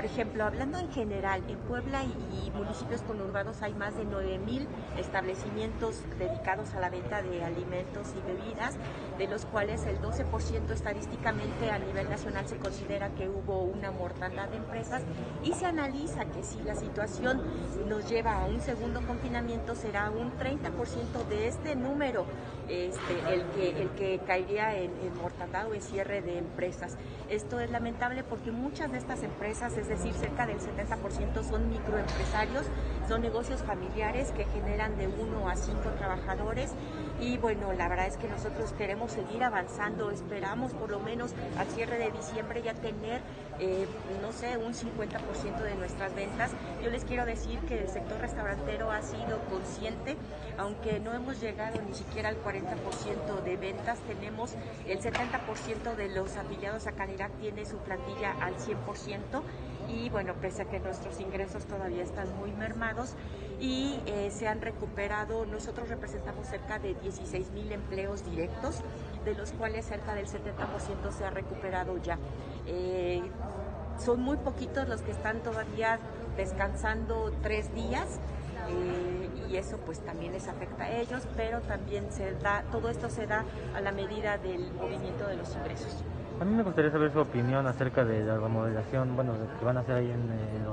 por ejemplo, hablando en general, en Puebla y, municipios conurbados hay más de 9.000 establecimientos dedicados a la venta de alimentos y bebidas, de los cuales el 12% estadísticamente a nivel nacional se considera que hubo una mortandad de empresas y se analiza que si la situación nos lleva a un segundo confinamiento será un 30% de este número este, el, que, el que caería en, en mortandad o en cierre de empresas. Esto es lamentable porque muchas de estas empresas, es decir, cerca del 70% son microempresarios, son negocios familiares que generan de uno a cinco trabajadores y bueno, la verdad es que nosotros queremos seguir avanzando, esperamos por lo menos al cierre de diciembre ya tener, eh, no sé, un 50% de nuestras ventas. Yo les quiero decir que el sector restaurantero ha sido consciente, aunque no hemos llegado ni siquiera al 40% de ventas, tenemos el 70% de los afiliados a Canirac tiene su plantilla al 100% y bueno, pese a que nuestros ingresos todavía están muy mermados y eh, se han recuperado, nosotros representamos cerca de 16 mil empleos directos, de los cuales cerca del 70% se ha recuperado ya. Eh, son muy poquitos los que están todavía descansando tres días. Eh, y eso pues también les afecta a ellos, pero también se da, todo esto se da a la medida del movimiento de los ingresos. A mí me gustaría saber su opinión acerca de la remodelación, bueno, que van a hacer ahí en el